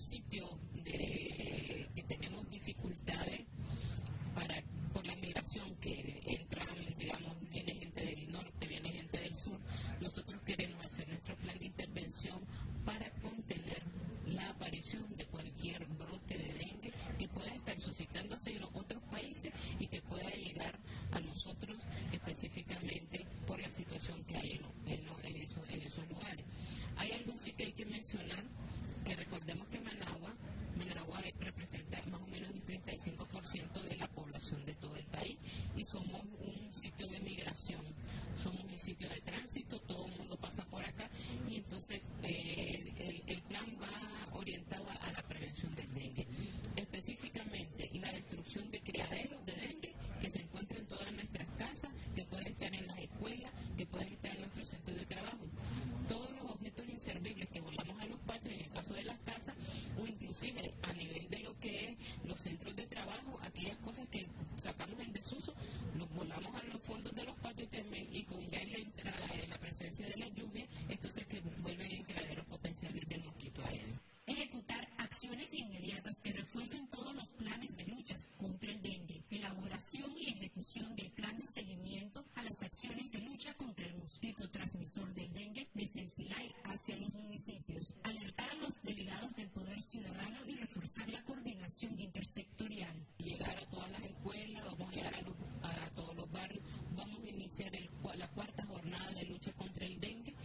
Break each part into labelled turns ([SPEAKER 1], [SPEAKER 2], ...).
[SPEAKER 1] sitio de sitio de migración, somos un sitio de tránsito, todo el mundo pasa por acá y entonces eh, ciudadanos y
[SPEAKER 2] reforzar la coordinación intersectorial.
[SPEAKER 1] Llegar a todas las escuelas, vamos a llegar a, los, todos los barrios, vamos a iniciar la cuarta jornada de lucha contra el dengue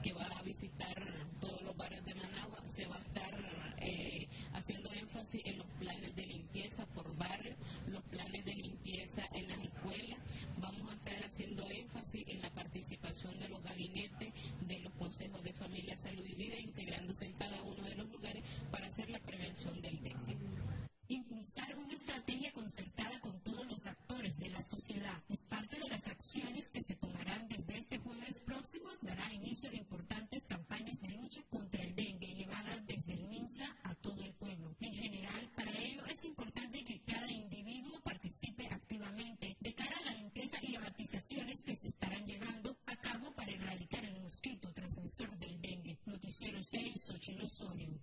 [SPEAKER 1] que va a visitar todos los barrios de Managua, se va a estar eh, haciendo énfasis en los planes de limpieza por barrio, los planes de limpieza en las escuelas, vamos a estar haciendo énfasis en la participación de los gabinetes, de los consejos de familia, salud y vida, integrándose en cada uno
[SPEAKER 2] terceiro sexto, ce lo sono.